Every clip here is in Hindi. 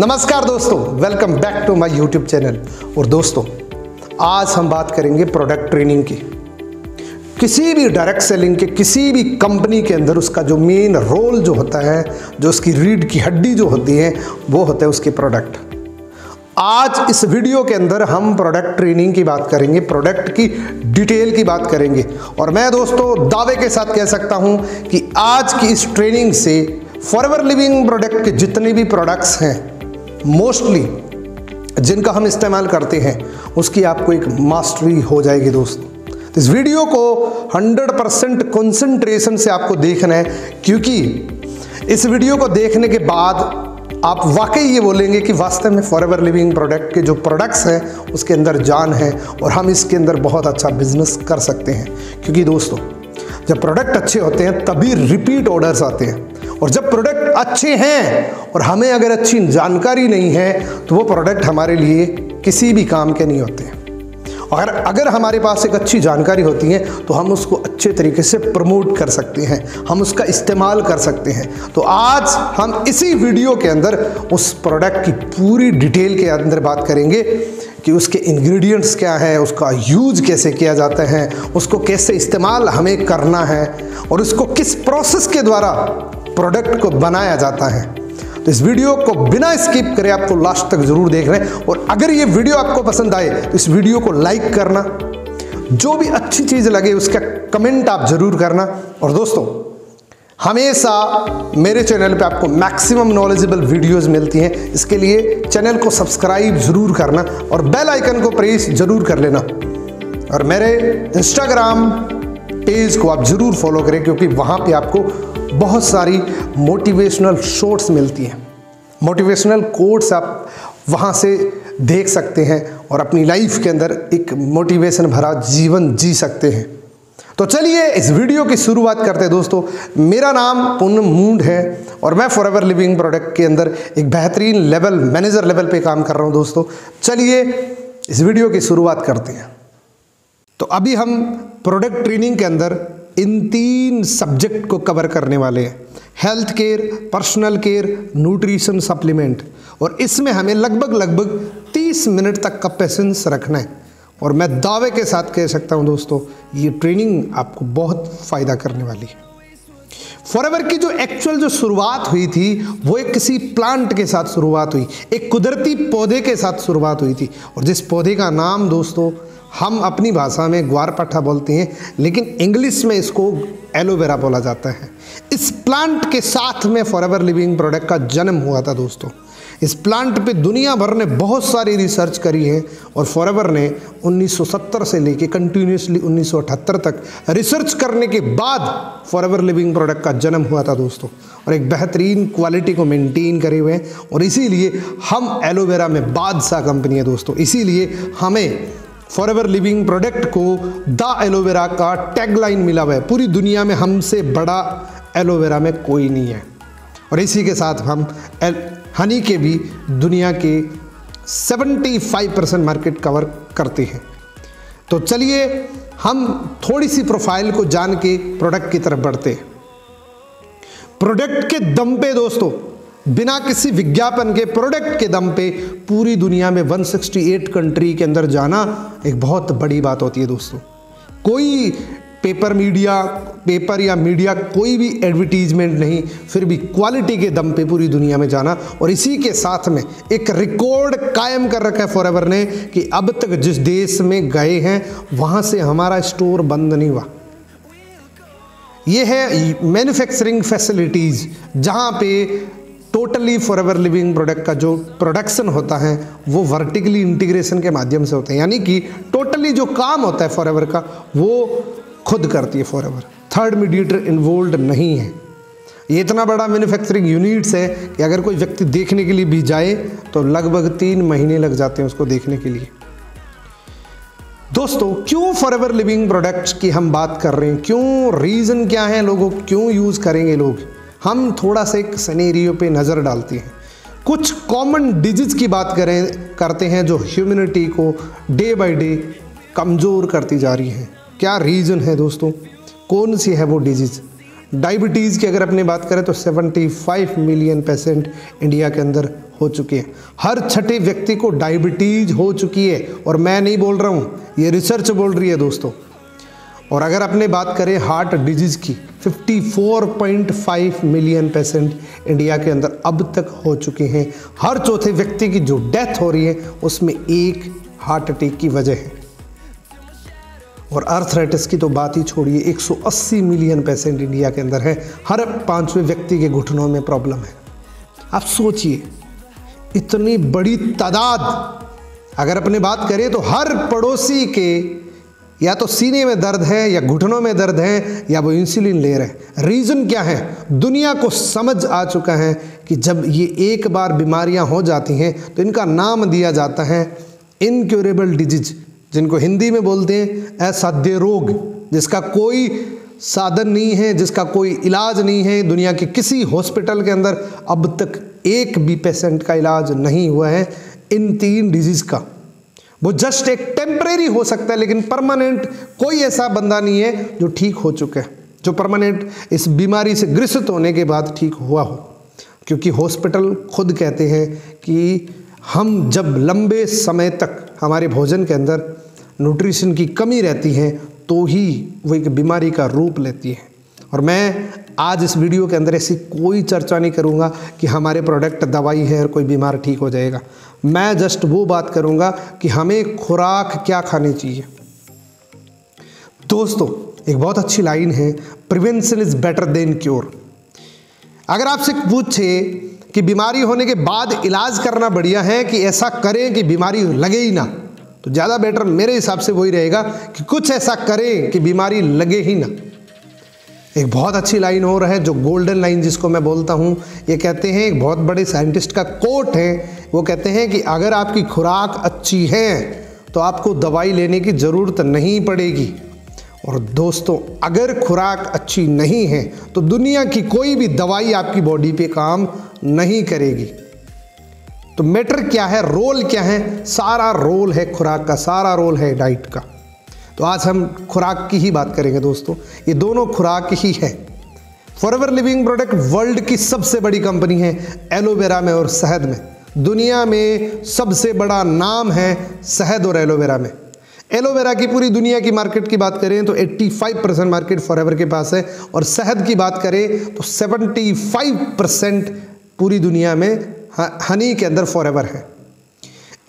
नमस्कार दोस्तों welcome back to my YouTube channel और दोस्तों, आज हम बात करेंगे प्रोडक्ट ट्रेनिंग की। किसी भी डायरेक्ट सेलिंग के, किसी भी कंपनी के अंदर उसका जो मेन रोल जो होता है, जो उसकी रीढ़ की हड्डी जो होती है, वो होता है उसके प्रोडक्ट आज इस वीडियो के अंदर हम प्रोडक्ट ट्रेनिंग की बात करेंगे प्रोडक्ट की डिटेल की बात करेंगे। और मैं दोस्तों, दावे के साथ कह सकता हूँ कि आज की इस ट्रेनिंग से फॉरवर लिविंग प्रोडक्ट के जितने भी प्रोडक्ट्स हैं मोस्टली जिनका हम इस्तेमाल करते हैं, उसकी आपको एक मास्टरी हो जाएगी दोस्तों। इस वीडियो को 100 परसेंट कॉन्सेंट्रेशन से आपको देखना है, क्योंकि इस वीडियो को देखने के बाद आप वाकई ये बोलेंगे कि वास्तव में फॉर एवर लिविंग प्रोडक्ट के जो प्रोडक्ट्स हैं, उसके अंदर जान है और हम इसके अंदर बहुत अच्छा बिज़नेस कर सकते हैं। क्योंकि दोस्तों, जब प्रोडक्ट अच्छे होते हैं, तभी रिपीट ऑर्डर्स आते हैं। और जब प्रोडक्ट अच्छे हैं और हमें अगर अच्छी जानकारी नहीं है तो वो प्रोडक्ट हमारे लिए किसी भी काम के नहीं होते। और अगर हमारे पास एक अच्छी जानकारी होती है तो हम उसको अच्छे तरीके से प्रमोट कर सकते हैं, हम उसका इस्तेमाल कर सकते हैं। तो आज हम इसी वीडियो के अंदर, उस प्रोडक्ट की पूरी डिटेल के अंदर बात करेंगे कि उसके इंग्रेडिएंट्स क्या है, उसका यूज़ कैसे किया जाता है, उसको कैसे इस्तेमाल हमें करना है, और उसको किस प्रोसेस के द्वारा प्रोडक्ट को बनाया जाता है। तो इस वीडियो को बिना स्किप करे आपको लास्ट तक ज़रूर देख रहे हैं। और अगर ये वीडियो आपको पसंद आए तो इस वीडियो को लाइक करना। जो भी अच्छी चीज़ लगे, उसका कमेंट आप ज़रूर करना। और दोस्तों, हमेशा मेरे चैनल पे आपको मैक्सिमम नॉलेजेबल वीडियोस मिलती हैं। इसके लिए चैनल को सब्सक्राइब ज़रूर करना और बेल आइकन को प्रेस ज़रूर कर लेना। और मेरे इंस्टाग्राम पेज को आप ज़रूर फॉलो करें, क्योंकि वहाँ पे आपको बहुत सारी मोटिवेशनल शॉर्ट्स मिलती हैं। मोटिवेशनल कोट्स आप वहाँ से देख सकते हैं और अपनी लाइफ के अंदर एक मोटिवेशन भरा जीवन जी सकते हैं। तो चलिए इस वीडियो की शुरुआत करते हैं दोस्तों। मेरा नाम पूनम मूंड है और मैं फॉर एवर लिविंग प्रोडक्ट के अंदर एक बेहतरीन लेवल मैनेजर लेवल पे काम कर रहा हूँ दोस्तों। चलिए इस वीडियो की शुरुआत करते हैं। तो अभी हम प्रोडक्ट ट्रेनिंग के अंदर इन तीन सब्जेक्ट को कवर करने वाले हैं। Health care personal care nutrition supplement और इसमें हमें लगभग लगभग 30 मिनट तक का पेशेंस रखना है। और मैं दावे के साथ कह सकता हूँ दोस्तों, ये ट्रेनिंग आपको बहुत फ़ायदा करने वाली है। फॉरएवर की जो एक्चुअल जो शुरुआत हुई थी, वो एक किसी प्लांट के साथ शुरुआत हुई, एक कुदरती पौधे के साथ शुरुआत हुई थी। और जिस पौधे का नाम दोस्तों हम अपनी भाषा में ग्वार ग्वारपट्टा बोलते हैं, लेकिन इंग्लिश में इसको एलोवेरा बोला जाता है। इस प्लांट के साथ में फॉरएवर लिविंग प्रोडक्ट का जन्म हुआ था दोस्तों। इस प्लांट पे दुनिया भर ने बहुत सारी रिसर्च करी है और फॉरएवर ने 1970 से लेके कंटिन्यूसली 1978 तक रिसर्च करने के बाद फॉरएवर लिविंग प्रोडक्ट का जन्म हुआ था दोस्तों। और एक बेहतरीन क्वालिटी को मेंटेन करे हुए हैं। और इसीलिए हम एलोवेरा में बादशाह कंपनी है दोस्तों। इसीलिए हमें फॉर एवर लिविंग प्रोडक्ट को द एलोवेरा का टैगलाइन मिला हुआ है। पूरी दुनिया में हमसे बड़ा एलोवेरा में कोई नहीं है। और इसी के साथ हम हनी के भी दुनिया के 75 परसेंट मार्केट कवर करते हैं। तो चलिए हम थोड़ी सी प्रोफ़ाइल को जान के प्रोडक्ट की तरफ़ बढ़ते हैं। प्रोडक्ट के दम पे दोस्तों बिना किसी विज्ञापन के प्रोडक्ट के दम पे पूरी दुनिया में 168 कंट्री के अंदर जाना एक बहुत बड़ी बात होती है दोस्तों। कोई पेपर मीडिया पेपर या मीडिया कोई भी एडवर्टीजमेंट नहीं, फिर भी क्वालिटी के दम पे पूरी दुनिया में जाना। और इसी के साथ में एक रिकॉर्ड कायम कर रखा है फॉरएवर ने कि अब तक जिस देश में गए हैं, वहाँ से हमारा स्टोर बंद नहीं हुआ। ये है मैन्युफैक्चरिंग फैसिलिटीज़ जहाँ पे totally for ever living product का जो प्रोडक्शन होता है, वो वर्टिकली इंटीग्रेशन के माध्यम से होते हैं। यानी कि टोटली जो काम होता है फॉर एवर का, वो खुद करती है for ever third mediator involve नहीं है। ये इतना बड़ा मैन्युफैक्चरिंग यूनिट्स है कि अगर कोई व्यक्ति देखने के लिए भी जाए तो लगभग तीन महीने लग जाते हैं उसको देखने के लिए। दोस्तों, क्यों फॉर लिविंग प्रोडक्ट्स की हम बात कर रहे हैं? क्यों रीज़न क्या है लोगों, क्यों यूज़ करेंगे लोग? हम थोड़ा सा एक सनेरियो पे नज़र डालते हैं। कुछ कॉमन डिज़ीज़ की बात करें, करते हैं जो ह्यूमनिटी को डे बाय डे कमज़ोर करती जा रही है। क्या रीज़न है दोस्तों? कौन सी है वो डिज़ीज़ डायबिटीज़ की अगर अपनी बात करें तो 75 मिलियन पेशेंट इंडिया के अंदर हो चुके हैं। हर छठे व्यक्ति को डायबिटीज़ हो चुकी है और मैं नहीं बोल रहा हूँ, ये रिसर्च बोल रही है दोस्तों। और अगर अपने बात करें हार्ट डिज़ीज़ की 54.5 मिलियन पेशेंट इंडिया के अंदर अब तक हो चुके हैं। हर चौथे व्यक्ति की जो डेथ हो रही है, उसमें एक हार्ट अटैक की वजह है। और अर्थराइटिस की तो बात ही छोड़िए 180 मिलियन पेशेंट इंडिया के अंदर है। हर पाँचवें व्यक्ति के घुटनों में प्रॉब्लम है। आप सोचिए, इतनी बड़ी तादाद, अगर अपने बात करें तो हर पड़ोसी के या तो सीने में दर्द है, या घुटनों में दर्द है, या वो इंसुलिन ले रहे हैं। रीज़न क्या है? दुनिया को समझ आ चुका है कि जब ये एक बार बीमारियाँ हो जाती हैं तो इनका नाम दिया जाता है इनक्योरेबल डिज़ीज़ जिनको हिंदी में बोलते हैं असाध्य रोग, जिसका कोई साधन नहीं है, जिसका कोई इलाज नहीं है दुनिया के किसी हॉस्पिटल के अंदर। अब तक एक भी पेशेंट का इलाज नहीं हुआ है इन तीन डिज़ीज़ का। वो जस्ट एक टेम्परेरी हो सकता है, लेकिन परमानेंट कोई ऐसा बंदा नहीं है जो ठीक हो चुका है, जो परमानेंट इस बीमारी से ग्रसित होने के बाद ठीक हुआ हो। क्योंकि हॉस्पिटल खुद कहते हैं कि हम जब लंबे समय तक हमारे भोजन के अंदर न्यूट्रिशन की कमी रहती है तो ही वो एक बीमारी का रूप लेती है। और मैं आज इस वीडियो के अंदर ऐसी कोई चर्चा नहीं करूँगा कि हमारे प्रोडक्ट दवाई है और कोई बीमार ठीक हो जाएगा। मैं जस्ट वो बात करूँगा कि हमें खुराक क्या खानी चाहिए। दोस्तों, एक बहुत अच्छी लाइन है prevention is better than cure अगर आपसे पूछे कि बीमारी होने के बाद इलाज करना बढ़िया है कि ऐसा करें कि बीमारी लगे ही ना तो ज़्यादा बेटर मेरे हिसाब से वही रहेगा कि कुछ ऐसा करें कि बीमारी लगे ही ना। एक बहुत अच्छी लाइन रहा है जो गोल्डन लाइन जिसको मैं बोलता हूँ, ये कहते हैं, एक बहुत बड़े साइंटिस्ट का कोट है, वो कहते हैं कि अगर आपकी खुराक अच्छी है तो आपको दवाई लेने की ज़रूरत नहीं पड़ेगी। और दोस्तों, अगर खुराक अच्छी नहीं है तो दुनिया की कोई भी दवाई आपकी बॉडी पे काम नहीं करेगी। तो मैटर क्या है? रोल क्या है? सारा रोल है खुराक का, सारा रोल है डाइट का। तो आज हम खुराक की ही बात करेंगे दोस्तों। ये दोनों खुराक ही है। फॉरएवर लिविंग प्रोडक्ट वर्ल्ड की सबसे बड़ी कंपनी है एलोवेरा में और शहद में। दुनिया में सबसे बड़ा नाम है शहद और एलोवेरा में। एलोवेरा की पूरी दुनिया की मार्केट की बात करें तो 85 परसेंट मार्केट फॉरएवर के पास है और शहद की बात करें तो 75 परसेंट पूरी दुनिया में हनी के अंदर फॉरएवर है।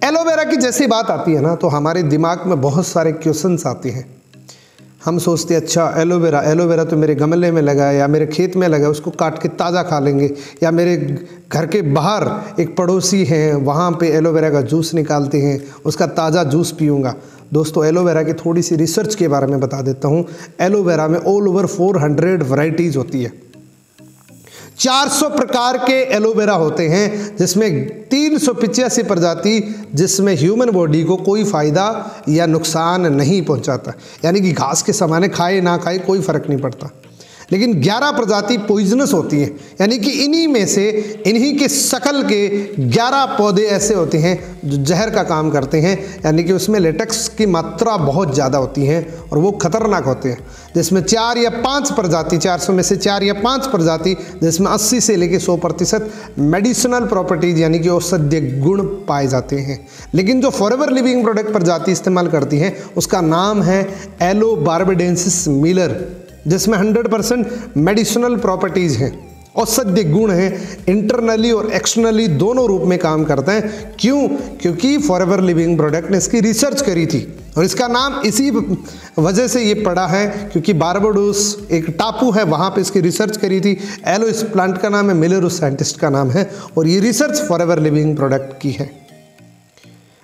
एलोवेरा की जैसी बात आती है ना तो हमारे दिमाग में बहुत सारे क्वेश्चंस आते हैं। हम सोचते हैं अच्छा एलोवेरा एलोवेरा तो मेरे गमले में लगा है या मेरे खेत में लगा है, उसको काट के ताज़ा खा लेंगे या मेरे घर के बाहर एक पड़ोसी हैं, वहाँ पे एलोवेरा का जूस निकालते हैं, उसका ताज़ा जूस पीऊँगा। दोस्तों, एलोवेरा की थोड़ी सी रिसर्च के बारे में बता देता हूँ। एलोवेरा में ऑल ओवर 400 वैरायटीज़ होती है। 400 प्रकार के एलोवेरा होते हैं, जिसमें तीन प्रजाति, जिसमें ह्यूमन बॉडी को कोई फ़ायदा या नुकसान नहीं पहुंचाता। यानी कि घास के सामान्य खाए, ना खाए, कोई फ़र्क नहीं पड़ता। लेकिन 11 प्रजाति पॉइजनस होती हैं। यानी कि इन्हीं में से, इन्हीं के शकल के 11 पौधे ऐसे होते हैं जो जहर का काम करते हैं। यानी कि उसमें लेटेक्स की मात्रा बहुत ज़्यादा होती है और वो खतरनाक होते हैं। जिसमें चार या पाँच प्रजाति 400 में से चार या पाँच प्रजाति, जिसमें 80 से लेकर 100 प्रतिशत मेडिसिनल प्रॉपर्टीज़ यानी कि औषधीय गुण पाए जाते हैं। लेकिन जो फॉरएवर लिविंग प्रोडक्ट प्रजाति इस्तेमाल करती हैं, उसका नाम है एलो बार्बेडेंसिस मिलर जिसमें 100 परसेंट मेडिसिनल प्रॉपर्टीज़ हैं औषधि गुण हैं इंटरनली और एक्सटर्नली दोनों रूप में काम करते हैं। क्यों? क्योंकि फॉरएवर लिविंग प्रोडक्ट ने इसकी रिसर्च करी थी और इसका नाम इसी वजह से ये पड़ा है क्योंकि बारबाडोस एक टापू है, वहाँ पे इसकी रिसर्च करी थी। एलो इस प्लांट का नाम है मिलर साइंटिस्ट का नाम है और ये रिसर्च फॉरएवर लिविंग प्रोडक्ट की है।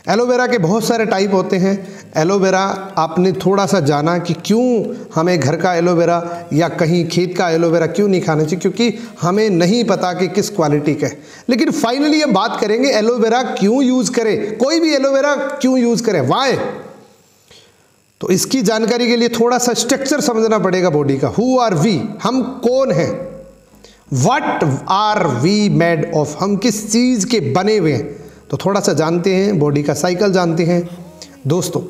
एलोवेरा के बहुत सारे टाइप होते हैं। एलोवेरा आपने थोड़ा सा जाना कि क्यों हमें घर का एलोवेरा या कहीं खेत का एलोवेरा क्यों नहीं खाना चाहिए, क्योंकि हमें नहीं पता कि किस क्वालिटी का है। लेकिन फाइनली ये बात करेंगे एलोवेरा क्यों यूज़ करें। कोई भी एलोवेरा क्यों यूज़ करें? वाई तो इसकी जानकारी के लिए थोड़ा सा स्ट्रक्चर समझना पड़ेगा बॉडी का। हु आर वी हम कौन हैं? What are we made of हम किस चीज़ के बने हुए हैं? तो थोड़ा सा जानते हैं बॉडी का साइकिल जानते हैं। दोस्तों,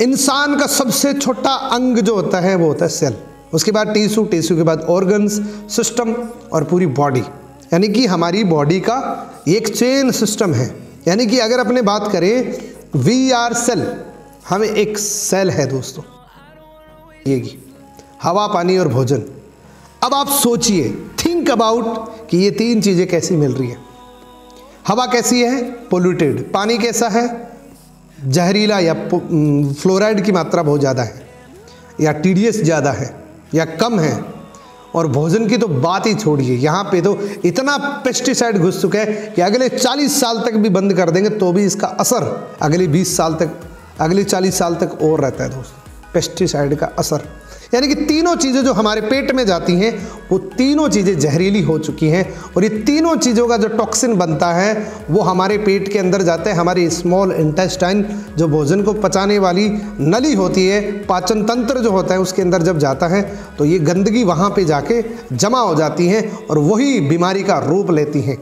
इंसान का सबसे छोटा अंग जो होता है, वो होता है सेल उसके बाद टीसू टीसू के बाद ऑर्गन्स सिस्टम और पूरी बॉडी यानी कि हमारी बॉडी का एक चेन सिस्टम है। यानी कि अगर अपने बात करें वी आर सेल हमें एक सेल है दोस्तों। ये की हवा, पानी और भोजन। अब आप सोचिए थिंक अबाउट कि ये तीन चीज़ें कैसी मिल रही है। हवा कैसी है? पोल्यूटेड पानी कैसा है? जहरीला या फ्लोराइड की मात्रा बहुत ज़्यादा है, या टीडीएस ज़्यादा है, या कम है, और भोजन की तो बात ही छोड़िए। यहाँ पे तो इतना पेस्टिसाइड घुस चुका है कि अगले 40 साल तक भी बंद कर देंगे तो भी इसका असर अगले 20 साल तक, अगले 40 साल तक और रहता है दोस्तों। पेस्टिसाइड का असर। यानी कि तीनों चीज़ें जो हमारे पेट में जाती हैं, वो तीनों चीज़ें जहरीली हो चुकी हैं और ये तीनों चीज़ों का जो टॉक्सिन बनता है, वो हमारे पेट के अंदर जाता है, हमारी स्मॉल इंटेस्टाइन जो भोजन को पचाने वाली नली होती है, पाचन तंत्र जो होता है, उसके अंदर जब जाता है तो ये गंदगी वहाँ पर जाके जमा हो जाती है और वही बीमारी का रूप लेती हैं।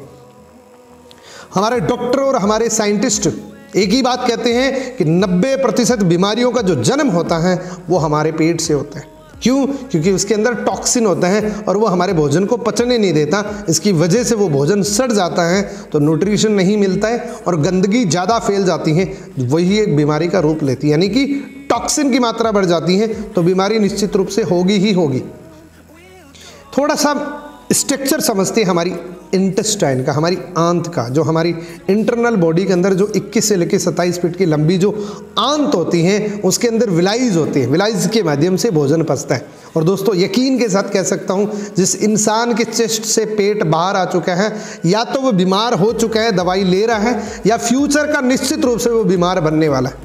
हमारे डॉक्टर और हमारे साइंटिस्ट एक ही बात कहते हैं कि 90 प्रतिशत बीमारियों का जो जन्म होता है, वो हमारे पेट से होता है। क्यों? क्योंकि उसके अंदर टॉक्सिन होता है और वो हमारे भोजन को पचने नहीं देता। इसकी वजह से वो भोजन सड़ जाता है तो न्यूट्रिशन नहीं मिलता है और गंदगी ज़्यादा फैल जाती है। वही एक बीमारी का रूप लेती है। यानी कि टॉक्सिन की मात्रा बढ़ जाती है तो बीमारी निश्चित रूप से होगी ही होगी। थोड़ा सा स्ट्रक्चर समझते हैं हमारी। इंटेस्टाइन का, हमारी आंत का, जो हमारी इंटरनल बॉडी के अंदर जो 21 से लेकर 27 फीट की लंबी जो आंत होती हैं, उसके अंदर विलाइज होती है, विलाइज के माध्यम से भोजन पचता है। और दोस्तों, यकीन के साथ कह सकता हूँ, जिस इंसान के चेस्ट से पेट बाहर आ चुका है, या तो वो बीमार हो चुका है, दवाई ले रहा है, या फ्यूचर का निश्चित रूप से वो बीमार बनने वाला है।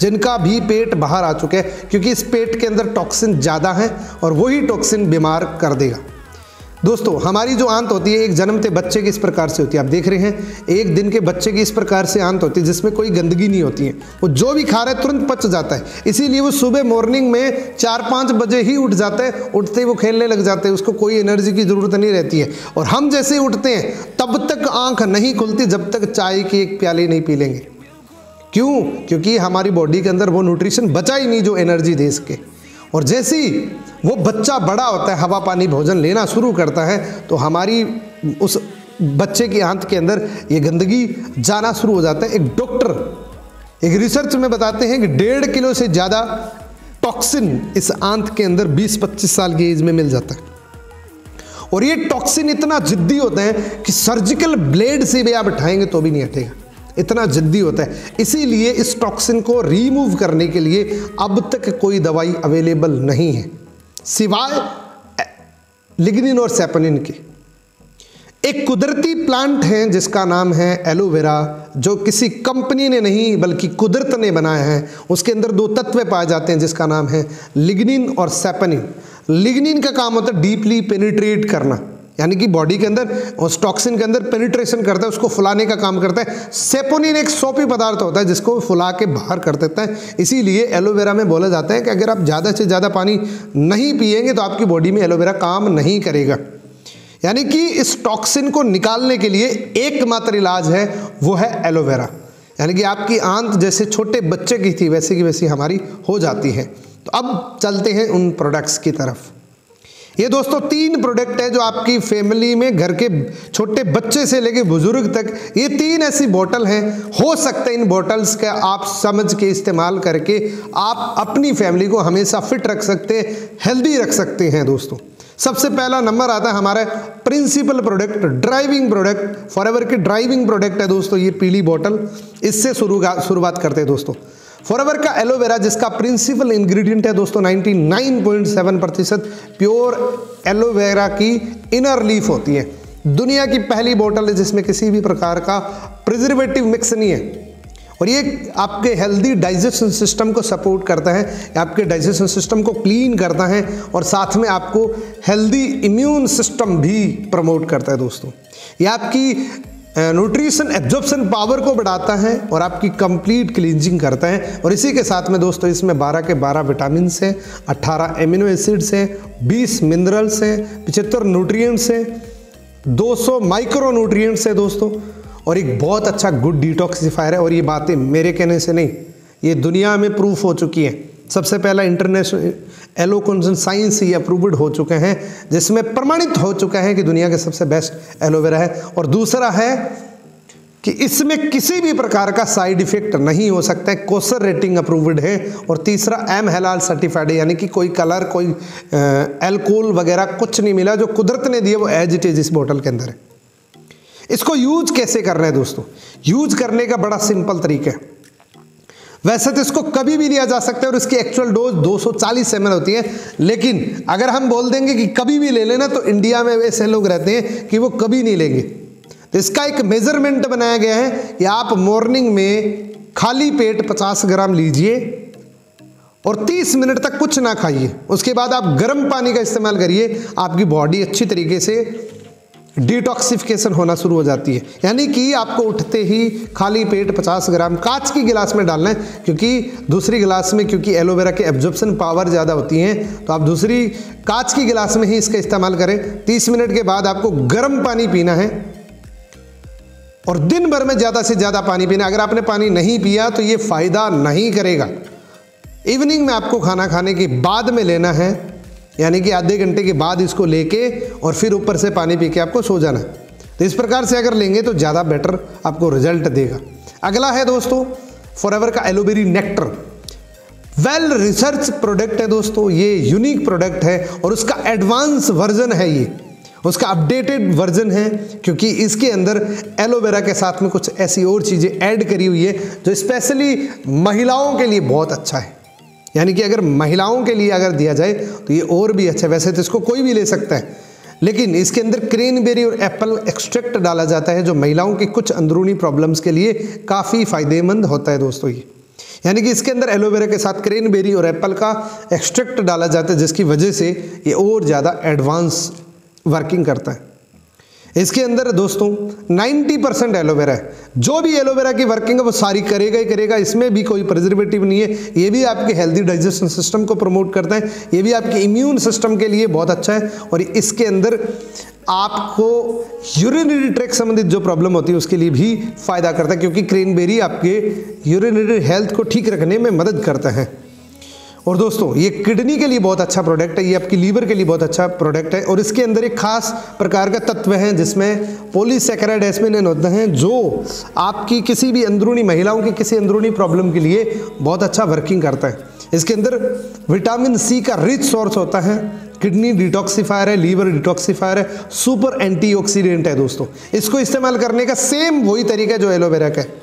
जिनका भी पेट बाहर आ चुके हैं, क्योंकि इस पेट के अंदर टॉक्सिन ज़्यादा है, और वही टॉक्सिन बीमार कर देगा। दोस्तों, हमारी जो आंत होती है एक जन्मते बच्चे की इस प्रकार से होती है। आप देख रहे हैं, एक दिन के बच्चे की इस प्रकार से आंत होती है, जिसमें कोई गंदगी नहीं होती है। वो जो भी खा रहा है, तुरंत पच जाता है। इसीलिए वो सुबह मॉर्निंग में चार पाँच बजे ही उठ जाता है। उठते ही वो खेलने लग जाते हैं, उसको कोई एनर्जी की ज़रूरत नहीं रहती है। और हम जैसे उठते हैं, तब तक आँख नहीं खुलती, जब तक चाय की एक प्याली नहीं पी लेंगे। क्यों? क्योंकि हमारी बॉडी के अंदर वो न्यूट्रिशन बचा ही नहीं जो एनर्जी दे सके और जैसे वो बच्चा बड़ा होता है, हवा पानी भोजन लेना शुरू करता है तो हमारी उस बच्चे की आंत के अंदर ये गंदगी जाना शुरू हो जाता है। एक डॉक्टर, एक रिसर्च में बताते हैं कि डेढ़ किलो से ज़्यादा टॉक्सिन इस आंत के अंदर 20-25 साल की एज में मिल जाता है। और ये टॉक्सिन इतना जिद्दी होता है कि सर्जिकल ब्लेड से भी आप उठाएँगे तो भी नहीं हटेगा। इतना जिद्दी होता है। इसीलिए इस टॉक्सिन को रिमूव करने के लिए अब तक कोई दवाई अवेलेबल नहीं है। सिवाय लिग्निन और सेपनिन के। एक कुदरती प्लांट है जिसका नाम है एलोवेरा जो किसी कंपनी ने नहीं, बल्कि कुदरत ने बनाया है। उसके अंदर दो तत्व पाए जाते हैं, जिसका नाम है लिग्निन और सेपनिन। लिग्निन का काम होता है डीपली पेनिट्रेट करना। यानी कि बॉडी के अंदर उस टॉक्सिन के अंदर पेनिट्रेशन करता है, उसको फुलाने का काम करता है। सेपोनिन एक सोपी पदार्थ होता है, जिसको फुला के बाहर कर देता है। इसीलिए एलोवेरा में बोला जाता है कि अगर आप ज़्यादा से ज़्यादा पानी नहीं पिएँगे तो आपकी बॉडी में एलोवेरा काम नहीं करेगा। यानी कि इस टॉक्सिन को निकालने के लिए एकमात्र इलाज है, वो है एलोवेरा यानी कि आपकी आंत जैसे छोटे बच्चे की थी, वैसे की वैसी हमारी हो जाती है। तो अब चलते हैं उन प्रोडक्ट्स की तरफ़। ये दोस्तों तीन प्रोडक्ट है जो आपकी फैमिली में घर के छोटे बच्चे से लेके बुज़ुर्ग तक, ये तीन ऐसी बोतल हैं। हो सकता है इन बोतल्स का आप समझ के इस्तेमाल करके आप अपनी फैमिली को हमेशा फिट रख सकते हैं हेल्दी रख सकते हैं दोस्तों। सबसे पहला नंबर आता है हमारा principal product, driving product. For ever की ड्राइविंग प्रोडक्ट है दोस्तों, ये पीली बोतल। इससे शुरू शुरुआत करते हैं दोस्तों। फॉरएवर का एलोवेरा जिसका प्रिंसिपल इंग्रेडिएंट है दोस्तों 99.7 प्रतिशत प्योर एलोवेरा की इनर लीफ होती है। दुनिया की पहली बोतल है जिसमें किसी भी प्रकार का प्रिजर्वेटिव मिक्स नहीं है। और ये आपके हेल्दी डाइजेशन सिस्टम को सपोर्ट करता है, आपके डाइजेशन सिस्टम को क्लीन करता है, और साथ में आपको हेल्दी इम्यून सिस्टम भी प्रमोट करता है दोस्तों। ये आपकी न्यूट्रिशन एब्जॉर्प्शन पावर को बढ़ाता है और आपकी कंप्लीट क्लींजिंग करता है। और इसी के साथ में दोस्तों, इसमें 12 के 12 विटामिन हैं 18 एमिनो एसिड्स हैं 20 मिनरल्स हैं, पिछहत्तर न्यूट्रिएंट्स हैं 200 माइक्रो न्यूट्रिएंट्स हैं दोस्तों। और एक बहुत अच्छा गुड डिटॉक्सीफायर है और ये बातें मेरे कहने से नहीं, ये दुनिया में प्रूफ हो चुकी हैं। सबसे पहला इंटरनेशनल एलोकोंसन साइंस ही अप्रूव्ड हो चुके हैं, जिसमें प्रमाणित हो चुका है कि दुनिया के सबसे बेस्ट एलोवेरा है। और दूसरा है कि इसमें किसी भी प्रकार का साइड इफ़ेक्ट नहीं हो सकता है, कोसर रेटिंग अप्रूव्ड है। और तीसरा एम हलाल सर्टिफाइड है, यानी कि कोई कलर कोई एल्कोहल वगैरह कुछ नहीं मिला, जो कुदरत ने दिया, वो एज इट इज़ इस बोतल के अंदर है। इसको यूज़ कैसे कर रहे हैं दोस्तों? यूज़ करने का बड़ा सिंपल तरीका है। वैसे तो इसको कभी भी लिया जा सकता है और इसकी एक्चुअल डोज 240 सौ होती है। लेकिन अगर हम बोल देंगे कि कभी भी ले लेना तो इंडिया में ऐसे लोग रहते हैं कि वो कभी नहीं लेंगे। तो इसका एक मेज़रमेंट बनाया गया है कि आप मॉर्निंग में खाली पेट 50 ग्राम लीजिए और 30 मिनट तक कुछ ना खाइए। उसके बाद आप गर्म पानी का इस्तेमाल करिए। आपकी बॉडी अच्छी तरीके से डिटॉक्सिफिकेशन होना शुरू हो जाती है। यानी कि आपको उठते ही खाली पेट 50 ग्राम कांच की गिलास में डालना है, क्योंकि दूसरी गिलास में, क्योंकि एलोवेरा के एब्जॉर्प्शन पावर ज़्यादा होती हैं तो आप दूसरी कांच की गिलास में ही इसका इस्तेमाल करें। 30 मिनट के बाद आपको गर्म पानी पीना है। और दिन भर में ज़्यादा से ज़्यादा पानी पीना अगर आपने पानी नहीं पिया तो ये फ़ायदा नहीं करेगा। इवनिंग में आपको खाना खाने के बाद में लेना है। यानी कि आधे घंटे के बाद इसको लेके और फिर ऊपर से पानी पी के आपको सो जाना तो इस प्रकार से अगर लेंगे तो ज़्यादा बेटर आपको रिज़ल्ट देगा। अगला है दोस्तों फॉर का एलोवेरी नेक्टर वेल रिसर्च प्रोडक्ट है दोस्तों, ये यूनिक प्रोडक्ट है और उसका एडवांस वर्जन है ये। उसका अपडेटेड वर्जन है, क्योंकि इसके अंदर एलोवेरा के साथ में कुछ ऐसी और चीज़ें ऐड करी हुई है, जो स्पेशली महिलाओं के लिए बहुत अच्छा है। यानी कि अगर महिलाओं के लिए अगर दिया जाए तो ये और भी अच्छा वैसे तो इसको कोई भी ले सकता है। लेकिन इसके अंदर क्रेनबेरी और एप्पल एक्सट्रैक्ट डाला जाता है, जो महिलाओं की कुछ अंदरूनी प्रॉब्लम्स के लिए काफ़ी फ़ायदेमंद होता है दोस्तों ये। यानी कि इसके अंदर एलोवेरा के साथ क्रेनबेरी और एप्पल का एक्सट्रैक्ट डाला जाता है, जिसकी वजह से ये और ज़्यादा एडवांस वर्किंग करता है। इसके अंदर दोस्तों 90 परसेंट एलोवेरा है। जो भी एलोवेरा की वर्किंग है, वो सारी करेगा ही करेगा। इसमें भी कोई प्रिजर्वेटिव नहीं है। ये भी आपके हेल्दी डाइजेशन सिस्टम को प्रमोट करता है। ये भी आपके इम्यून सिस्टम के लिए बहुत अच्छा है। और इसके अंदर आपको यूरिनरी ट्रैक संबंधित जो प्रॉब्लम होती है, उसके लिए भी फ़ायदा करता है। क्योंकि क्रेनबेरी आपके यूरिनरी हेल्थ को ठीक रखने में मदद करता है। और दोस्तों, ये किडनी के लिए बहुत अच्छा प्रोडक्ट है, ये आपकी लीवर के लिए बहुत अच्छा प्रोडक्ट है और इसके अंदर एक खास प्रकार का तत्व है जिसमें पोलीसेक्राइड एस्मिन होते हैं, जो आपकी किसी भी अंदरूनी, महिलाओं की किसी अंदरूनी प्रॉब्लम के लिए बहुत अच्छा वर्किंग करता है। इसके अंदर विटामिन सी का रिच सोर्स होता है, किडनी डिटॉक्सीफायर है लीवर डिटॉक्सीफायर है सुपर एंटीऑक्सीडेंट है दोस्तों। इसको इस्तेमाल करने का सेम वही तरीका जो एलोवेरा का है।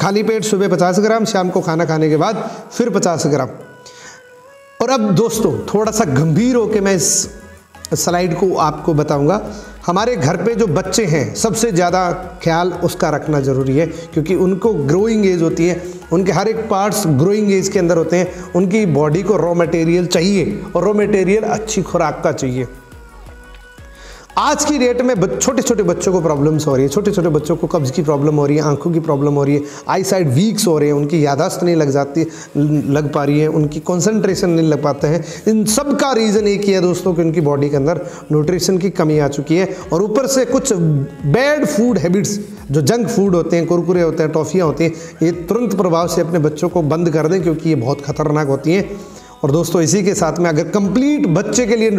खाली पेट सुबह 50 ग्राम, शाम को खाना खाने के बाद फिर 50 ग्राम। और अब दोस्तों थोड़ा सा गंभीर होकर मैं इस स्लाइड को आपको बताऊँगा। हमारे घर पे जो बच्चे हैं, सबसे ज़्यादा ख्याल उसका रखना ज़रूरी है, क्योंकि उनको ग्रोइंग एज होती है। उनके हर एक पार्ट्स ग्रोइंग एज के अंदर होते हैं। उनकी बॉडी को रॉ मटेरियल चाहिए और रॉ मटेरियल अच्छी खुराक का चाहिए। आज की डेट में छोटे छोटे बच्चों को प्रॉब्लम्स हो रही है छोटे छोटे बच्चों को कब्ज़ की प्रॉब्लम हो रही है, आँखों की प्रॉब्लम हो रही है आई साइड वीक्स हो रहे हैं, उनकी यादाश्त नहीं लग जाती, लग पा रही है, उनकी कंसंट्रेशन नहीं लग पाते हैं। इन सब का रीज़न एक ही है दोस्तों कि उनकी बॉडी के अंदर न्यूट्रिशन की कमी आ चुकी है और ऊपर से कुछ बैड फ़ूड हैबिट्स जो जंक फ़ूड होते हैं, कुरकुरे होते हैं, टॉफ़ियाँ होती हैं, ये तुरंत प्रभाव से अपने बच्चों को बंद कर दें क्योंकि ये बहुत ख़तरनाक होती हैं। और दोस्तों, इसी के साथ में अगर कंप्लीट बच्चे के लिए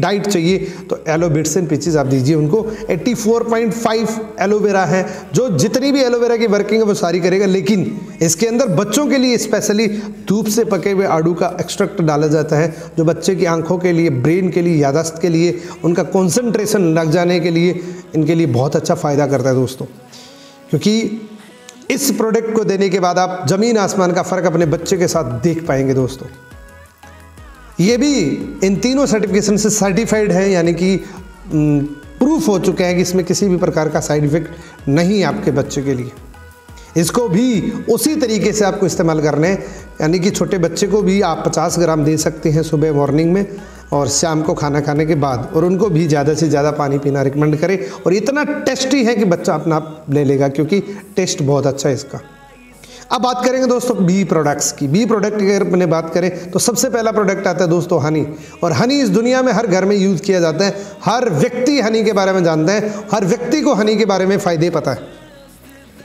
डाइट चाहिए तो एलोबिट्सिन पिचेज आप दीजिए उनको। 84.5 एलोवेरा है। जो जितनी भी एलोवेरा की वर्किंग है, वो सारी करेगा। लेकिन इसके अंदर बच्चों के लिए स्पेशली धूप से पके हुए आड़ू का एक्सट्रैक्ट डाला जाता है, जो बच्चे की आँखों के लिए ब्रेन के लिए यादाश्त के लिए, उनका कॉन्सेंट्रेशन लग जाने के लिए, इनके लिए बहुत अच्छा फ़ायदा करता है दोस्तों। क्योंकि इस प्रोडक्ट को देने के बाद आप ज़मीन आसमान का फ़र्क अपने बच्चे के साथ देख पाएँगे दोस्तों। ये भी इन तीनों सर्टिफिकेशन से सर्टिफाइड है, यानी कि प्रूफ हो चुके हैं कि इसमें किसी भी प्रकार का साइड इफ़ेक्ट नहीं आपके बच्चे के लिए। इसको भी उसी तरीके से आपको इस्तेमाल करने हैं, यानी कि छोटे बच्चे को भी आप 50 ग्राम दे सकते हैं सुबह मॉर्निंग में और शाम को खाना खाने के बाद, और उनको भी ज़्यादा से ज़्यादा पानी पीना रिकमेंड करें। और इतना टेस्टी है कि बच्चा अपना आप ले लेगा, क्योंकि टेस्ट बहुत अच्छा है इसका। अब बात करेंगे दोस्तों बी प्रोडक्ट्स की। बी प्रोडक्ट की अगर अपने बात करें तो सबसे पहला प्रोडक्ट आता है दोस्तों हनी और हनी इस दुनिया में हर घर में यूज़ किया जाता है। हर व्यक्ति हनी के बारे में जानता है। हर व्यक्ति को हनी के बारे में फ़ायदे पता है।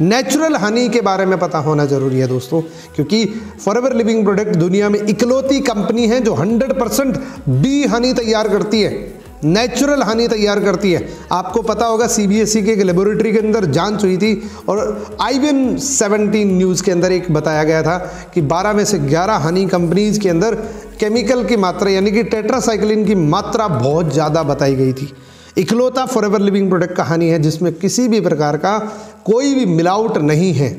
नेचुरल हनी के बारे में पता होना ज़रूरी है दोस्तों, क्योंकि फॉरएवर लिविंग प्रोडक्ट दुनिया में इकलौती कंपनी है जो 100 परसेंट बी हनी तैयार करती है। नेचुरल हनी तैयार करती है। आपको पता होगा सीबीएसई e के एक लेबोरेटरी के अंदर जाँच हुई थी और आई वी सेवनटीन न्यूज़ के अंदर एक बताया गया था कि 12 में से 11 हनी कंपनीज़ के अंदर केमिकल की मात्रा, यानी कि टेट्रासाइक्लिन की मात्रा बहुत ज़्यादा बताई गई थी। इकलौता फॉरएवर लिविंग प्रोडक्ट कहानी है, जिसमें किसी भी प्रकार का कोई भी मिलावट नहीं है।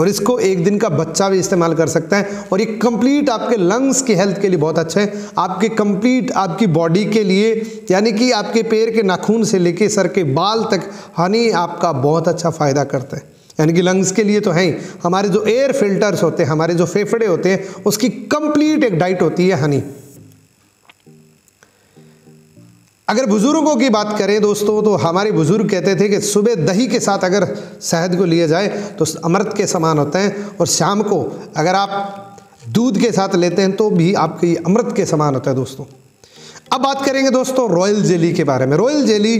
और इसको एक दिन का बच्चा भी इस्तेमाल कर सकता है। और ये कंप्लीट आपके लंग्स की हेल्थ के लिए बहुत अच्छा है। आपके कंप्लीट आपकी बॉडी के लिए, यानी कि आपके पैर के नाखून से लेके सर के बाल तक हनी आपका बहुत अच्छा फ़ायदा करता है। यानी कि लंग्स के लिए तो है ही। हमारे जो एयर फिल्टर्स होते हैं, हमारे जो फेफड़े होते हैं, उसकी कंप्लीट एक डाइट होती है हनी अगर बुज़ुर्गों की बात करें दोस्तों तो हमारे बुज़ुर्ग कहते थे कि सुबह दही के साथ अगर शहद को लिया जाए तो अमृत के समान होते हैं और शाम को अगर आप दूध के साथ लेते हैं तो भी आपके अमृत के समान होता है दोस्तों। अब बात करेंगे दोस्तों, रॉयल जेली के बारे में। रॉयल जेली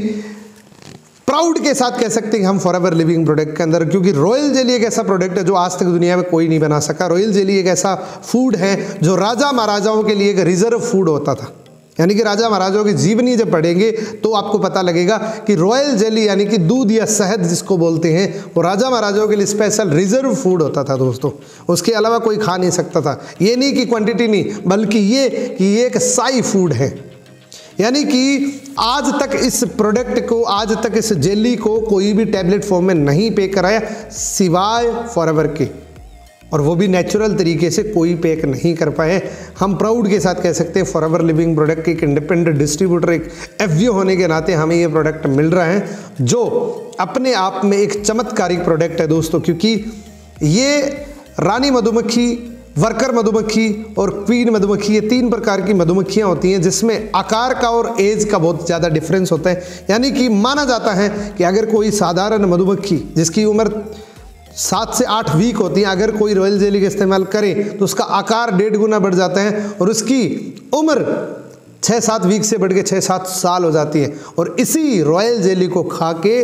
प्राउड के साथ कह सकते हैं हम फॉर एवर लिविंग प्रोडक्ट के अंदर, क्योंकि रॉयल जेली एक ऐसा प्रोडक्ट है जो आज तक दुनिया में कोई नहीं बना सका। रॉयल जेली एक ऐसा फ़ूड है जो राजा महाराजाओं के लिए एक रिज़र्व फ़ूड होता था। यानी कि राजा महाराजाओं की जीवनी जब पढ़ेंगे तो आपको पता लगेगा कि रॉयल जेली यानी कि दूध या शहद जिसको बोलते हैं, वो राजा महाराजाओं के लिए स्पेशल रिज़र्व फ़ूड होता था दोस्तों। उसके अलावा कोई खा नहीं सकता था। ये नहीं कि क्वांटिटी नहीं, बल्कि ये कि ये एक साई फ़ूड है। यानी कि आज तक इस प्रोडक्ट को, आज तक इस जेली को कोई भी टैबलेट फॉर्म में नहीं पे कराया, सिवाय फॉरएवर के। और वो भी नेचुरल तरीके से कोई पैक नहीं कर पाए हम प्राउड के साथ कह सकते हैं फॉर एवर लिविंग प्रोडक्ट एक इंडिपेंडेंट डिस्ट्रीब्यूटर एक एफ़ होने के नाते हमें ये प्रोडक्ट मिल रहा है, जो अपने आप में एक चमत्कारिक प्रोडक्ट है दोस्तों, क्योंकि ये रानी मधुमक्खी वर्कर मधुमक्खी और क्वीन मधुमक्खी, ये तीन प्रकार की मधुमक्खियाँ होती हैं, जिसमें आकार का और एज का बहुत ज़्यादा डिफरेंस होता है। यानी कि माना जाता है कि अगर कोई साधारण मधुमक्खी, जिसकी उम्र सात से आठ वीक होती हैं। अगर कोई रॉयल जेली का इस्तेमाल करें तो उसका आकार डेढ़ गुना बढ़ जाता है और उसकी उम्र छः सात वीक से बढ़ के छः सात साल हो जाती है। और इसी रॉयल जेली को खा के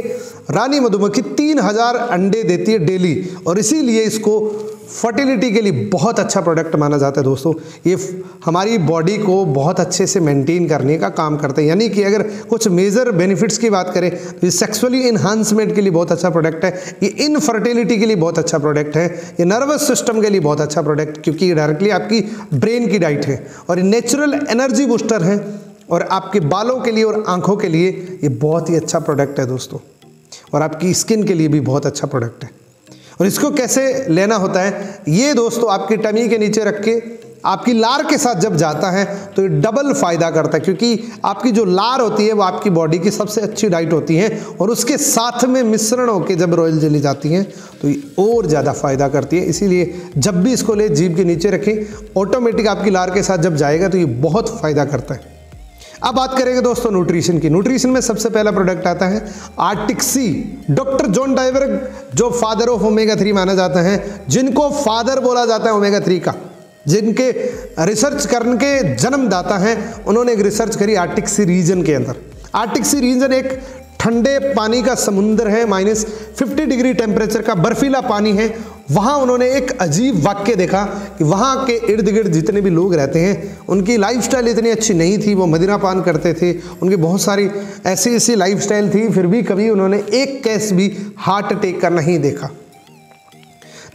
रानी मधुमक्खी तीन हज़ार अंडे देती है डेली। और इसीलिए इसको फर्टिलिटी के लिए बहुत अच्छा प्रोडक्ट माना जाता है दोस्तों। ये हमारी बॉडी को बहुत अच्छे से मेंटेन करने का काम करते हैं। यानी कि अगर कुछ मेजर बेनिफिट्स की बात करें तो ये सेक्सुअली इन्हांसमेंट के लिए बहुत अच्छा प्रोडक्ट है। ये इनफर्टिलिटी के लिए बहुत अच्छा प्रोडक्ट है। ये नर्वस सिस्टम के लिए बहुत अच्छा प्रोडक्ट, क्योंकि ये डायरेक्टली आपकी ब्रेन की डाइट है। और ये नेचुरल एनर्जी बूस्टर है। और आपके बालों के लिए और आँखों के लिए ये बहुत ही अच्छा प्रोडक्ट है दोस्तों। और आपकी स्किन के लिए भी बहुत अच्छा प्रोडक्ट है। और इसको कैसे लेना होता है, ये दोस्तों आपकी टमी के नीचे रख के, आपकी लार के साथ जब जाता है तो ये डबल फ़ायदा करता है, क्योंकि आपकी जो लार होती है, वो आपकी बॉडी की सबसे अच्छी डाइट होती है, और उसके साथ में मिश्रण होकर जब रॉयल जली जाती हैं तो ये और ज़्यादा फ़ायदा करती है। इसीलिए जब भी इसको ले, जीभ के नीचे रखें, ऑटोमेटिक आपकी लार के साथ जब जाएगा तो ये बहुत फ़ायदा करता है। अब बात करेंगे दोस्तों न्यूट्रिशन की। न्यूट्रिशन में सबसे पहला प्रोडक्ट आता है आर्टिक्सी डॉक्टर जॉन डाइवर जो फादर ऑफ़ ओमेगा थ्री माना जाता है, जिनको फादर बोला जाता है ओमेगा थ्री का, जिनके रिसर्च करने के जन्मदाता हैं, उन्होंने एक रिसर्च करी आर्टिक सी रीजन के अंदर। आर्टिक सी रीजन एक ठंडे पानी का समुंदर है, माइनस फिफ्टी डिग्री टेम्परेचर का बर्फीला पानी है। वहाँ उन्होंने एक अजीब वाक्य देखा कि वहाँ के इर्द गिर्द जितने भी लोग रहते हैं, उनकी लाइफस्टाइल इतनी अच्छी नहीं थी, वो मदिरा पान करते थे। उनकी बहुत सारी ऐसी ऐसी लाइफस्टाइल थी, फिर भी कभी उन्होंने एक केस भी हार्ट अटैक का नहीं देखा।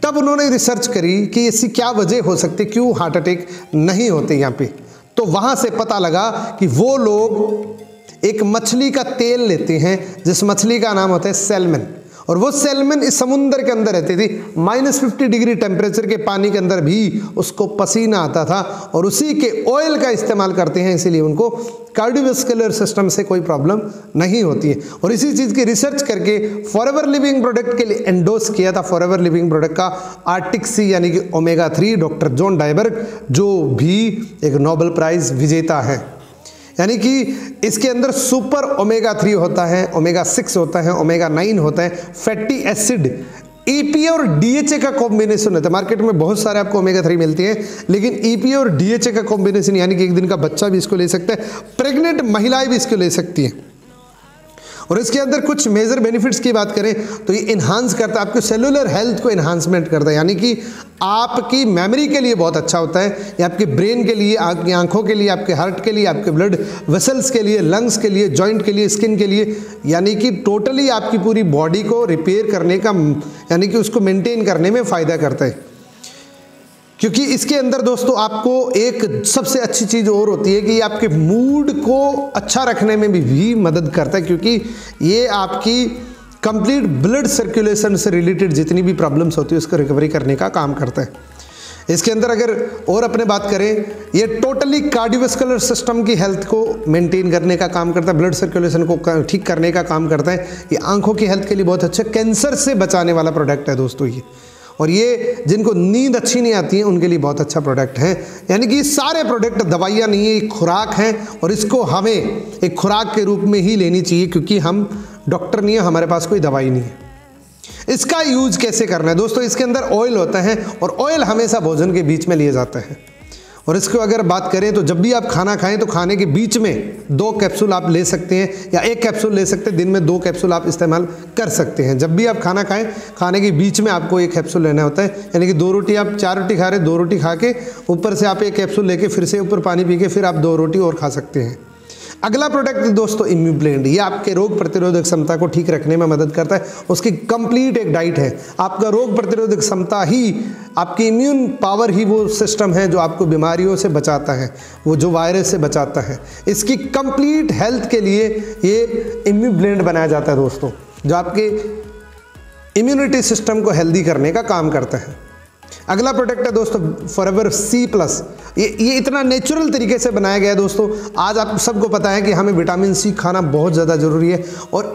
तब उन्होंने रिसर्च करी कि ऐसी क्या वजह हो सकती, क्यों हार्ट अटैक नहीं होते यहाँ पे। तो वहाँ से पता लगा कि वो लोग एक मछली का तेल लेते हैं, जिस मछली का नाम होता है सेलमन और वो सेलमन इस समुंदर के अंदर रहती थी। माइनस फिफ्टी डिग्री टेम्परेचर के पानी के अंदर भी उसको पसीना आता था और उसी के ऑयल का इस्तेमाल करते हैं, इसीलिए उनको कार्डियोवेस्कुलर सिस्टम से कोई प्रॉब्लम नहीं होती है। और इसी चीज़ की रिसर्च करके फॉरएवर लिविंग प्रोडक्ट के लिए एंडोस किया था फॉरएवर लिविंग प्रोडक्ट का आर्टिक सी यानी कि omega three doctor John Dyerberg जो भी एक नोबल प्राइज विजेता है। यानी कि इसके अंदर सुपर ओमेगा थ्री होता है, ओमेगा सिक्स होता है, ओमेगा नाइन होता है, फैटी एसिड ईपीए और डीएचए का कॉम्बिनेशन होता है। मार्केट में बहुत सारे आपको ओमेगा थ्री मिलती हैं, लेकिन ईपीए और डीएचए का कॉम्बिनेशन यानी कि एक दिन का बच्चा भी इसको ले सकता है प्रेग्नेंट महिलाएँ भी इसको ले सकती हैं। और इसके अंदर कुछ मेजर बेनिफिट्स की बात करें तो ये इन्हांस करता है, आपके सेलुलर हेल्थ को इन्हांसमेंट करता है। यानी कि आपकी मेमोरी के लिए बहुत अच्छा होता है, ये आपके ब्रेन के लिए, आपकी आँखों के लिए, आपके हार्ट के लिए, आपके ब्लड वेसल्स के लिए लंग्स के लिए जॉइंट के लिए स्किन के लिए। यानी कि टोटली आपकी पूरी बॉडी को रिपेयर करने का, यानी कि उसको मेंटेन करने में फ़ायदा करता है। क्योंकि इसके अंदर दोस्तों आपको एक सबसे अच्छी चीज़ और होती है कि ये आपके मूड को अच्छा रखने में भी, भी मदद करता है क्योंकि ये आपकी कंप्लीट ब्लड सर्कुलेशन से रिलेटेड जितनी भी प्रॉब्लम्स होती है उसको रिकवरी करने का काम करता है। इसके अंदर अगर और अपने बात करें ये टोटली कार्डियोवेस्कुलर सिस्टम की हेल्थ को मेंटेन करने का काम करता है ब्लड सर्कुलेशन को ठीक करने का काम करता है। ये आँखों की हेल्थ के लिए बहुत अच्छा कैंसर से बचाने वाला प्रोडक्ट है दोस्तों ये। और ये जिनको नींद अच्छी नहीं आती है, उनके लिए बहुत अच्छा प्रोडक्ट है। यानी कि सारे प्रोडक्ट दवाइयाँ नहीं है, एक खुराक है, और इसको हमें एक खुराक के रूप में ही लेनी चाहिए, क्योंकि हम डॉक्टर नहीं है, हमारे पास कोई दवाई नहीं है। इसका यूज़ कैसे करना है? दोस्तों, इसके अंदर ऑयल होता है, और ऑयल हमेशा भोजन के बीच में लिए जाते है। और इसको अगर बात करें तो जब भी आप खाना खाएँ तो खाने के बीच में दो कैप्सूल आप ले सकते हैं या एक कैप्सूल ले सकते हैं। दिन में दो कैप्सूल आप इस्तेमाल कर सकते हैं। जब भी आप खाना खाएँ, खाने के बीच में आपको एक कैप्सूल लेना होता है। यानी कि दो रोटी आप चार रोटी खा रहे दो रोटी खा के ऊपर से आप एक कैप्सूल लेके फिर से ऊपर पानी पी के फिर आप दो रोटी और खा सकते हैं। अगला प्रोडक्ट दोस्तों इम्यूब्लेंड ये आपके रोग प्रतिरोधक क्षमता को ठीक रखने में मदद करता है। उसकी कंप्लीट एक डाइट है। आपका रोग प्रतिरोधक क्षमता ही, आपकी इम्यून पावर ही वो सिस्टम है जो आपको बीमारियों से बचाता है। वो जो वायरस से बचाता है। इसकी कंप्लीट हेल्थ के लिए ये इम्यूब्लेंड बनाया जाता है दोस्तों, जो आपके इम्यूनिटी सिस्टम को हेल्दी करने का काम करता है। अगला प्रोडक्ट है दोस्तों फॉर एवर सी प्लस ये ये इतना नेचुरल तरीके से बनाया गया है दोस्तों। आज आप सबको पता है कि हमें विटामिन सी खाना बहुत ज़्यादा ज़रूरी है। और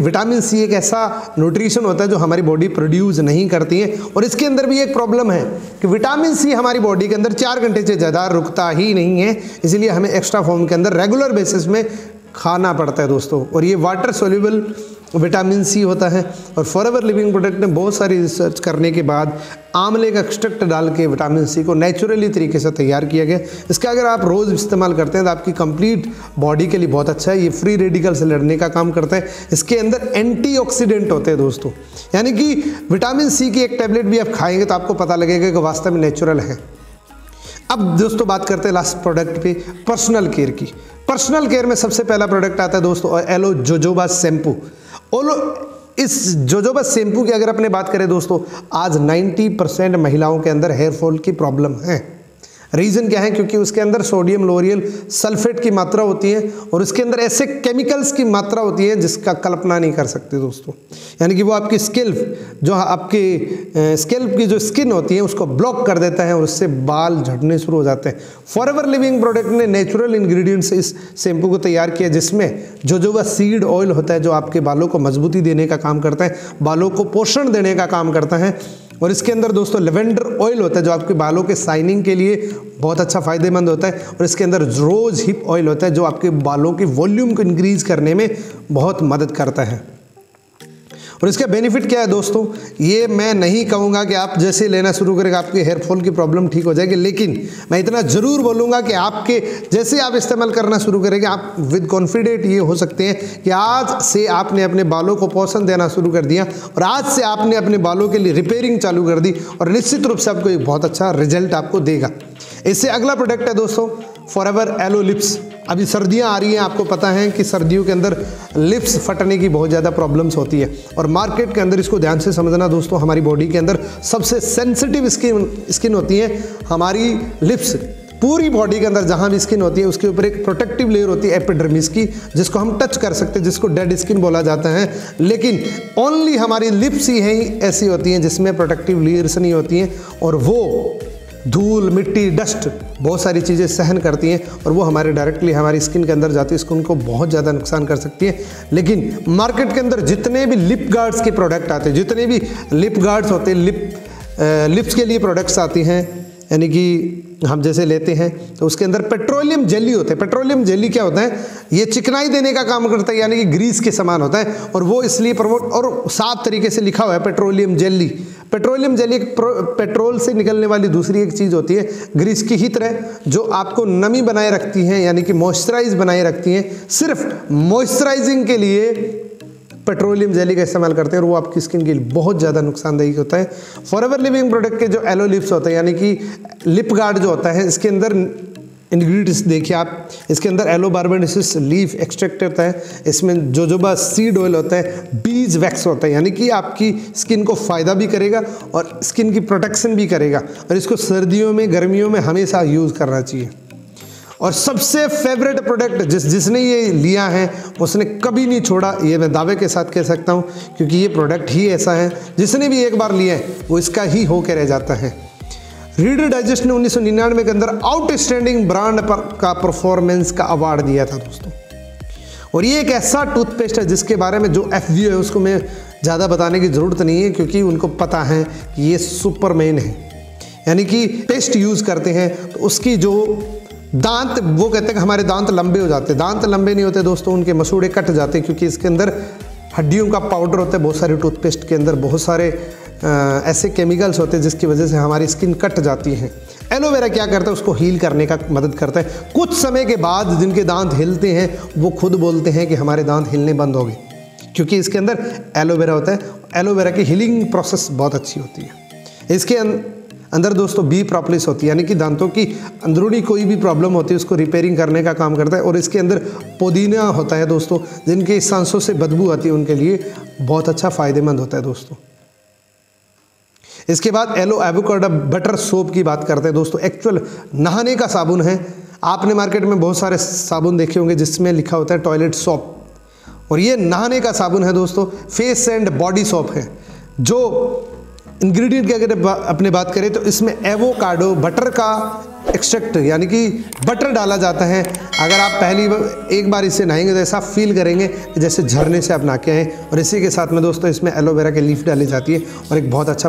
विटामिन सी एक ऐसा न्यूट्रिशन होता है जो हमारी बॉडी प्रोड्यूस नहीं करती है। और इसके अंदर भी एक प्रॉब्लम है कि विटामिन सी हमारी बॉडी के अंदर चार घंटे से ज़्यादा रुकता ही नहीं है। इसलिए हमें एक्स्ट्रा फॉर्म के अंदर रेगुलर बेसिस में खाना पड़ता है दोस्तों। और ये वाटर सोल्यूबल विटामिन सी होता है और फॉरएवर लिविंग प्रोडक्ट ने बहुत सारी रिसर्च करने के बाद आंवले का एक्सट्रैक्ट डाल के विटामिन सी को नेचुरली तरीके से तैयार किया गया। इसका अगर आप रोज़ इस्तेमाल करते हैं तो आपकी कंप्लीट बॉडी के लिए बहुत अच्छा है। ये फ्री रेडिकल से लड़ने का काम करता है। इसके अंदर एंटीऑक्सीडेंट होते हैं दोस्तों। यानी कि विटामिन सी की एक टैबलेट भी आप खाएँगे तो आपको पता लगेगा कि वास्तव में नेचुरल है। अब दोस्तों बात करते हैं लास्ट प्रोडक्ट पे पर्सनल केयर की। पर्सनल केयर में सबसे पहला प्रोडक्ट आता है दोस्तों, एलो जोजोबा शैम्पू। ओलो इस जोजोबा शैम्पू की अगर अपने बात करें दोस्तों, आज 90 परसेंट महिलाओं के अंदर हेयर फॉल की प्रॉब्लम है। रीज़न क्या है? क्योंकि उसके अंदर सोडियम लोरियल सल्फेट की मात्रा होती है और उसके अंदर ऐसे केमिकल्स की मात्रा होती है जिसका कल्पना नहीं कर सकते दोस्तों। यानी कि वो आपकी स्किल्प जो आपकी स्किल्प की जो स्किन होती है, उसको ब्लॉक कर देता है और उससे बाल झड़ने शुरू हो जाते हैं। फॉर लिविंग प्रोडक्ट ने नेचुरल इंग्रेडिएंट्स इस शैम्पू को तैयार किया, जिसमें जो जो वह सीड ऑयल होता है, जो आपके बालों को मजबूती देने का काम करता है, बालों को पोषण देने का काम करता है और इसके अंदर दोस्तों लेवेंडर ऑयल होता है, जो आपके बालों के साइनिंग के लिए बहुत अच्छा फ़ायदेमंद होता है, और इसके अंदर रोज़ हिप ऑयल होता है, जो आपके बालों की वॉल्यूम को इंक्रीज़ करने में बहुत मदद करता है। और इसका बेनिफिट क्या है दोस्तों? ये मैं नहीं कहूँगा कि आप जैसे लेना शुरू करेंगे आपके हेयर फॉल की प्रॉब्लम ठीक हो जाएगी, लेकिन मैं इतना ज़रूर बोलूँगा कि आपके जैसे आप इस्तेमाल करना शुरू करेंगे आप विद कॉन्फिडेंट ये हो सकते हैं कि आज से आपने अपने बालों को पोषण देना शुरू कर दिया और आज से आपने अपने बालों के लिए रिपेयरिंग चालू कर दी और निश्चित रूप से आपको एक बहुत अच्छा रिज़ल्ट आपको देगा। इससे अगला प्रोडक्ट है दोस्तों फॉर एवर एलो लिप्स अभी सर्दियाँ आ रही हैं, आपको पता है कि सर्दियों के अंदर लिप्स फटने की बहुत ज़्यादा प्रॉब्लम्स होती है। और मार्केट के अंदर इसको ध्यान से समझना दोस्तों, हमारी बॉडी के अंदर सबसे सेंसिटिव स्किन स्किन होती है हमारी लिप्स पूरी बॉडी के अंदर जहाँ भी स्किन होती है, उसके ऊपर एक प्रोटेक्टिव लेयर होती है एपिडर्मिस की, जिसको हम टच कर सकते हैं, जिसको डेड स्किन बोला जाता है। लेकिन ओनली हमारी लिप्स ही ऐसी होती हैं जिसमें प्रोटेक्टिव लेयर्स नहीं होती हैं, और वो धूल, मिट्टी डस्ट बहुत सारी चीज़ें सहन करती हैं और वो हमारे डायरेक्टली हमारी स्किन के अंदर जाती है। स्किन को बहुत ज़्यादा नुकसान कर सकती है। लेकिन मार्केट के अंदर जितने भी लिप गार्ड्स के प्रोडक्ट आते हैं, जितने भी लिप गार्ड्स होते हैं लिप लिप्स के लिए प्रोडक्ट्स आती हैं, यानी कि हम जैसे लेते हैं तो उसके अंदर पेट्रोलियम जेली होते हैं। पेट्रोलियम जेली क्या होता है? ये चिकनाई देने का काम करता है, यानी कि ग्रीस के समान होता है। और वो इसलिए प्रमोट और साफ़ तरीके से लिखा हुआ है petroleum jelly petroleum jelly petrol से निकलने वाली दूसरी एक चीज़ होती है, ग्रीस की ही तरह जो आपको नमी बनाए रखती हैं, यानी कि मॉइस्चराइज बनाए रखती हैं, सिर्फ़ मॉइस्चराइजिंग के लिए पेट्रोलियम जेली का इस्तेमाल करते हैं, और वो आपकी स्किन के लिए बहुत ज़्यादा नुकसानदायी होता है। फॉर लिविंग प्रोडक्ट के जो एलो लिप्स होते हैं, यानी कि लिप गार्ड जो होता है, इसके अंदर इंग्रेडिएंट्स देखिए आप, इसके अंदर एलो बार्बेडिसिस लीफ एक्सट्रैक्ट होता है, इसमें जो जोजोबा सीड ऑयल होता है बीज वैक्स होता है, यानी कि आपकी स्किन को फ़ायदा भी करेगा और स्किन की प्रोटेक्शन भी करेगा। और इसको सर्दियों में, गर्मियों में हमेशा यूज़ करना चाहिए। और सबसे फेवरेट प्रोडक्ट जिस, जिसने ये लिया है, उसने कभी नहीं छोड़ा, ये मैं दावे के साथ कह सकता हूँ, क्योंकि ये प्रोडक्ट ही ऐसा है, जिसने भी एक बार लिया है, वो इसका ही होकर रह जाता है। रीडर डाइजेस्ट ने उन्नीस के अंदर आउटस्टैंडिंग ब्रांड पर का परफॉर्मेंस का अवार्ड दिया था दोस्तों। और ये एक ऐसा टूथपेस्ट है जिसके बारे में जो एफ़ है, उसको मैं ज़्यादा बताने की ज़रूरत नहीं है, क्योंकि उनको पता है कि ये सुपरमैन है। यानी कि पेस्ट यूज़ करते हैं तो उसकी जो दांत, वो कहते हैं कि हमारे दांत लंबे हो जाते हैं। दांत लंबे नहीं होते दोस्तों, उनके मसूड़े कट जाते हैं, क्योंकि इसके अंदर हड्डियों का पाउडर होता है, बहुत सारे टूथपेस्ट के अंदर बहुत सारे ऐसे केमिकल्स होते हैं जिसकी वजह से हमारी स्किन कट जाती है। एलोवेरा क्या करता है? उसको हील करने का मदद करता है। कुछ समय के बाद जिनके दांत हिलते हैं, वो खुद बोलते हैं कि हमारे दांत हिलने बंद हो गए। क्योंकि इसके अंदर एलोवेरा होता है। एलोवेरा की हीलिंग प्रोसेस बहुत अच्छी होती है। इसके अंदर दोस्तों बी प्रॉपलिस होती है। यानी कि दांतों की अंदरूनी कोई भी प्रॉब्लम होती है, उसको रिपेयरिंग करने का काम करता है। और इसके अंदर पुदीना होता है दोस्तों, जिनके सांसों से बदबू आती है, उनके लिए बहुत अच्छा फ़ायदेमंद होता है दोस्तों। इसके बाद एलो एवोकाडो बटर सोप की बात करते हैं। दोस्तों एक्चुअल नहाने का साबुन है। आपने मार्केट में बहुत सारे साबुन देखे होंगे जिसमें लिखा होता है टॉयलेट सोप और ये नहाने का साबुन है दोस्तों फेस एंड बॉडी सोप है। जो इंग्रेडिएंट की अगर अपने बात करें तो इसमें एवोकाडो बटर का एक्सट्रैक्ट यानी कि बटर डाला जाता है। अगर आप पहली बार एक बार इसे नहाएँगे तो ऐसा फील करेंगे जैसे झरने से आप नहा के आए और इसी के साथ में दोस्तों, इसमें एलोवेरा के लीफ डाली जाती है और एक बहुत अच्छा